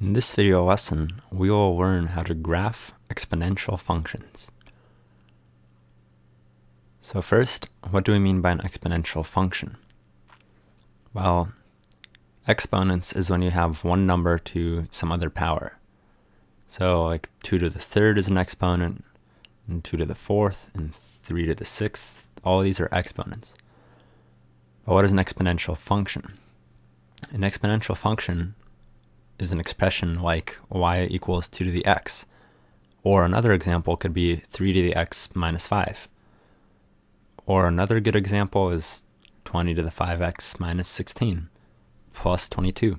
In this video lesson, we will learn how to graph exponential functions. So first, what do we mean by an exponential function? Well, exponents is when you have one number to some other power. So like 2 to the third is an exponent, and 2 to the fourth, and 3 to the sixth. All these are exponents. But what is an exponential function? An exponential function is an expression like y equals 2 to the x. Or another example could be 3 to the x minus 5. Or another good example is 20 to the 5x minus 16 plus 22.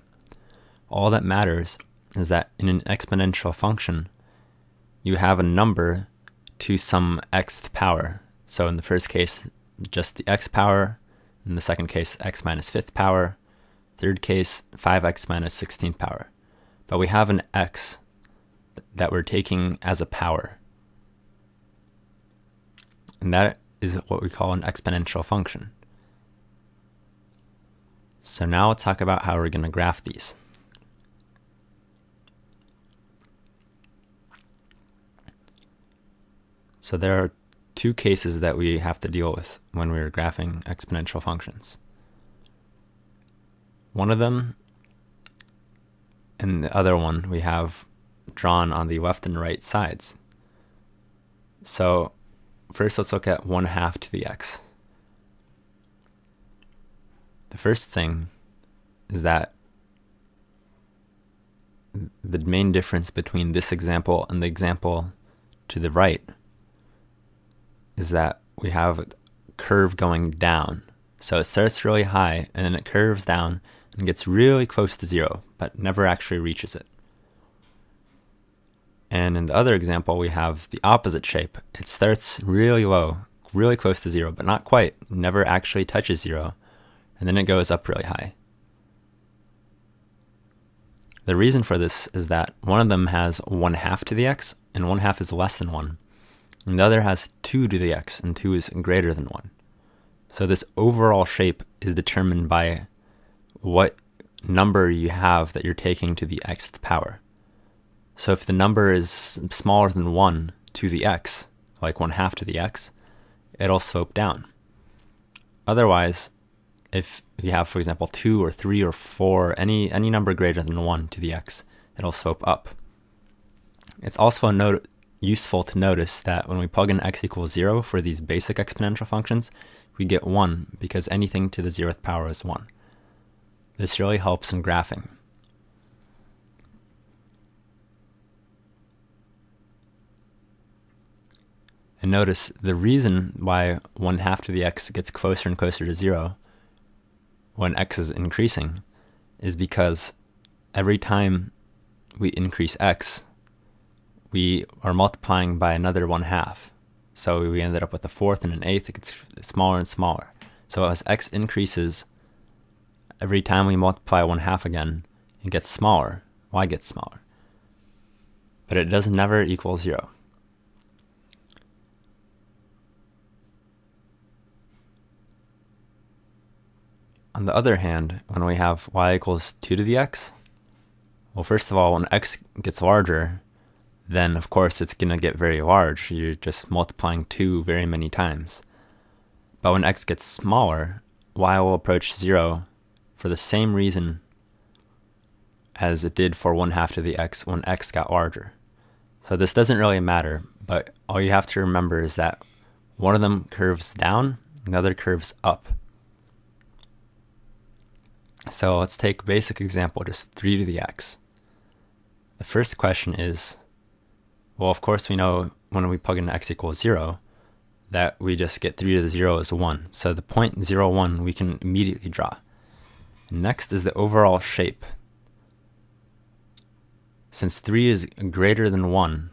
All that matters is that in an exponential function, you have a number to some xth power. So in the first case, just the x power. In the second case, x minus fifth power. Third case, 5x minus 16th power. But we have an x that we're taking as a power. And that is what we call an exponential function. So now let's talk about how we're going to graph these. So there are two cases that we have to deal with when we're graphing exponential functions. One of them and the other one we have drawn on the left and right sides. So first let's look at 1 half to the x. The first thing is that the main difference between this example and the example to the right is that we have a curve going down. So it starts really high and then it curves down and gets really close to zero, but never actually reaches it. And in the other example, we have the opposite shape. It starts really low, really close to zero, but not quite, never actually touches zero, and then it goes up really high. The reason for this is that one of them has 1 half to the x, and 1 half is less than 1. And the other has 2 to the x, and 2 is greater than 1. So this overall shape is determined by what number you have that you're taking to the xth power. So if the number is smaller than 1 to the x, like 1 half to the x, it'll slope down. Otherwise, if you have, for example, 2 or 3 or 4, any, any number greater than 1 to the x, it'll slope up. It's also useful to notice that when we plug in x equals 0 for these basic exponential functions, we get 1 because anything to the 0th power is 1. This really helps in graphing. And notice the reason why 1 half to the x gets closer and closer to 0 when x is increasing is because every time we increase x, we are multiplying by another 1 half. So we ended up with a fourth and an eighth, it gets smaller and smaller. So as x increases, every time we multiply 1 half again, it gets smaller. y gets smaller. But it does never equal 0. On the other hand, when we have y equals 2 to the x, well, first of all, when x gets larger, then of course it's going to get very large. You're just multiplying 2 very many times. But when x gets smaller, y will approach 0 for the same reason as it did for 1 half to the x when x got larger. So this doesn't really matter, but all you have to remember is that one of them curves down, the other curves up. So let's take a basic example, just 3 to the x. The first question is, well, of course we know when we plug in x equals 0, that we just get 3 to the 0 is 1. So the point 0, 1 we can immediately draw. Next is the overall shape. Since 3 is greater than 1,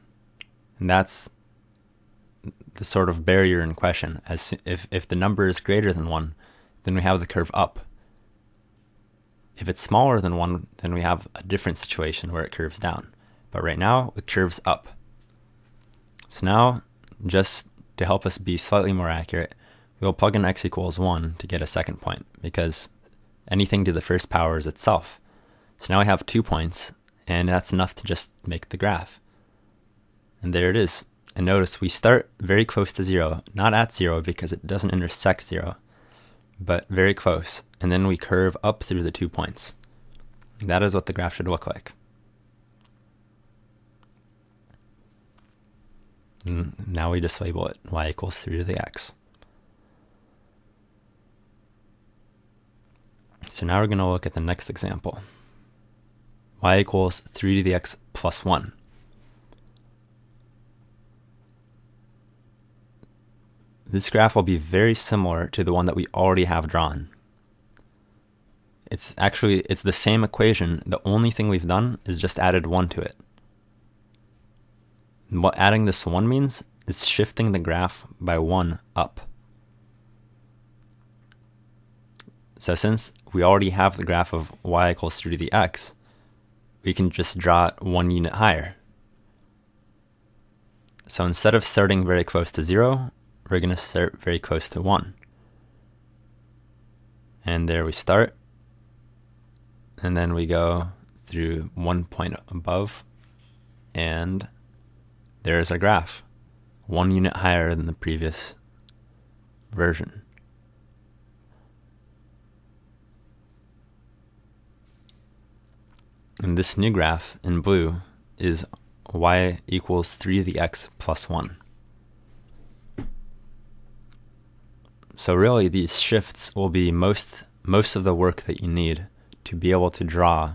and that's the sort of barrier in question, as if, if the number is greater than 1, then we have the curve up. If it's smaller than 1, then we have a different situation where it curves down. But right now, it curves up. So now, just to help us be slightly more accurate, we'll plug in x equals 1 to get a second point, because anything to the first power is itself. So now I have two points, and that's enough to just make the graph. And there it is. And notice we start very close to zero, not at zero because it doesn't intersect zero, but very close. And then we curve up through the two points. That is what the graph should look like. And now we just label it y equals 3 to the x. So now we're going to look at the next example. y equals 3 to the x plus 1. This graph will be very similar to the one that we already have drawn. It's actually, it's the same equation. The only thing we've done is just added 1 to it. And what adding this 1 means is shifting the graph by 1 up. So since we already have the graph of y equals 3 to the x, we can just draw it one unit higher. So instead of starting very close to 0, we're going to start very close to 1. And there we start. And then we go through one point above. And there's our graph. One unit higher than the previous version. And this new graph in blue is y equals 3 to the x plus 1. So really these shifts will be most most of the work that you need to be able to draw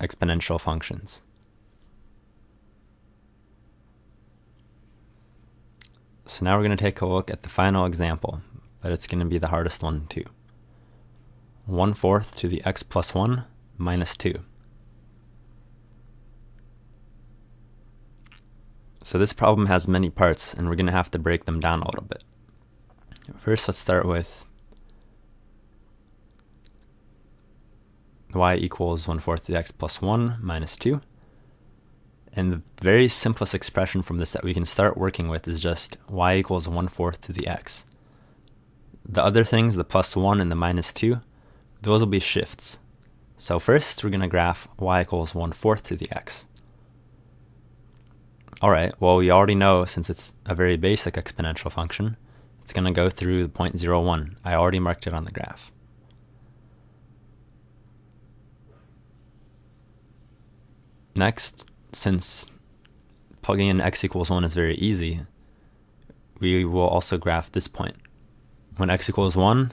exponential functions. So now we're going to take a look at the final example, but it's going to be the hardest one too. 1 fourth to the x plus 1 minus 2. So this problem has many parts, and we're going to have to break them down a little bit. First, let's start with y equals 1 fourth to the x plus 1 minus 2. And the very simplest expression from this that we can start working with is just y equals 1 fourth to the x. The other things, the plus 1 and the minus 2, those will be shifts. So first, we're going to graph y equals 1 fourth to the x. All right, well, we already know since it's a very basic exponential function, it's going to go through the point 0, I already marked it on the graph. Next, since plugging in x equals 1 is very easy, we will also graph this point. When x equals 1,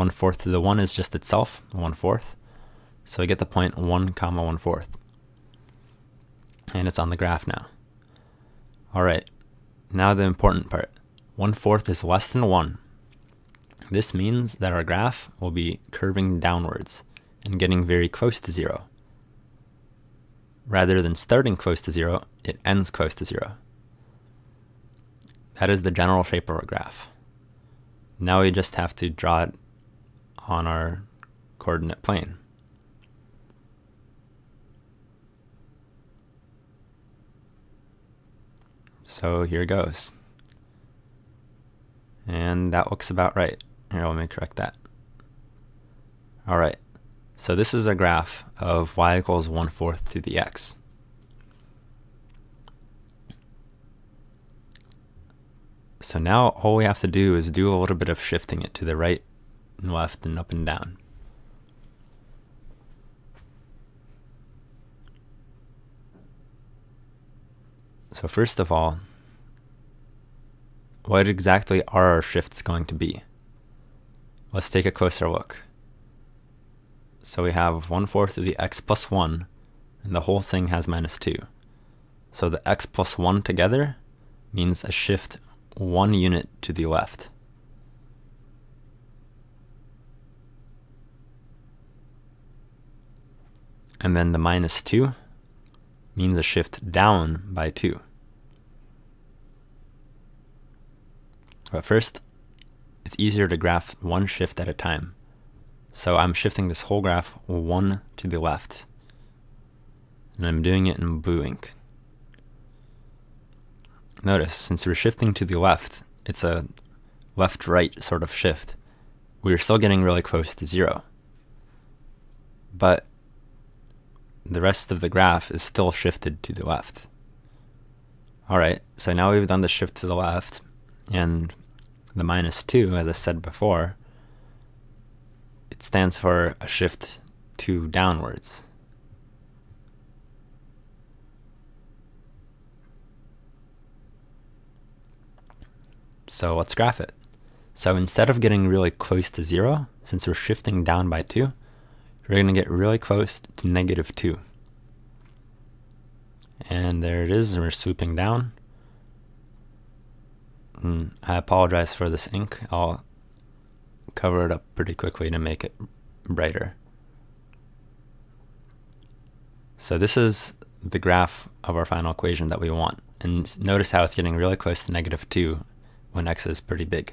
1 fourth to the 1 is just itself, 1 fourth. So we get the point 1 comma 1 fourth. And it's on the graph now. All right, now the important part. One fourth is less than one. This means that our graph will be curving downwards and getting very close to zero. Rather than starting close to zero, it ends close to zero. That is the general shape of our graph. Now we just have to draw it on our coordinate plane. So here it goes. And that looks about right. Here, let me correct that. All right. So this is a graph of y equals 1 fourth to the x. So now all we have to do is do a little bit of shifting it to the right and left and up and down. So first of all, what exactly are our shifts going to be? Let's take a closer look. So we have 1 fourth of the x plus 1, and the whole thing has minus 2. So the x plus 1 together means a shift one unit to the left. And then the minus 2 means a shift down by 2. But first, it's easier to graph one shift at a time. So I'm shifting this whole graph one to the left. And I'm doing it in blue ink. Notice, since we're shifting to the left, it's a left-right sort of shift. We're still getting really close to zero. But the rest of the graph is still shifted to the left. Alright, so now we've done the shift to the left, and the minus 2, as I said before, it stands for a shift to downwards. So let's graph it. So instead of getting really close to 0, since we're shifting down by 2, we're going to get really close to negative 2. And there it is, we're swooping down. And I apologize for this ink. I'll cover it up pretty quickly to make it brighter. So this is the graph of our final equation that we want. And notice how it's getting really close to negative 2 when x is pretty big.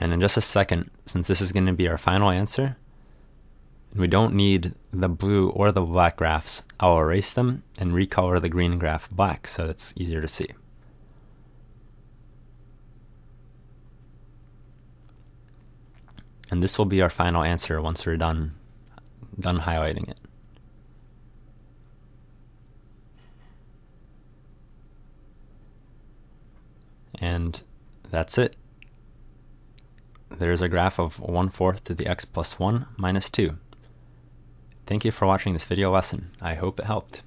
And in just a second, since this is going to be our final answer, we don't need the blue or the black graphs, I'll erase them and recolor the green graph black so it's easier to see. And this will be our final answer once we're done, done highlighting it. And that's it. There's a graph of 1 fourth to the x plus 1 minus 2. Thank you for watching this video lesson. I hope it helped.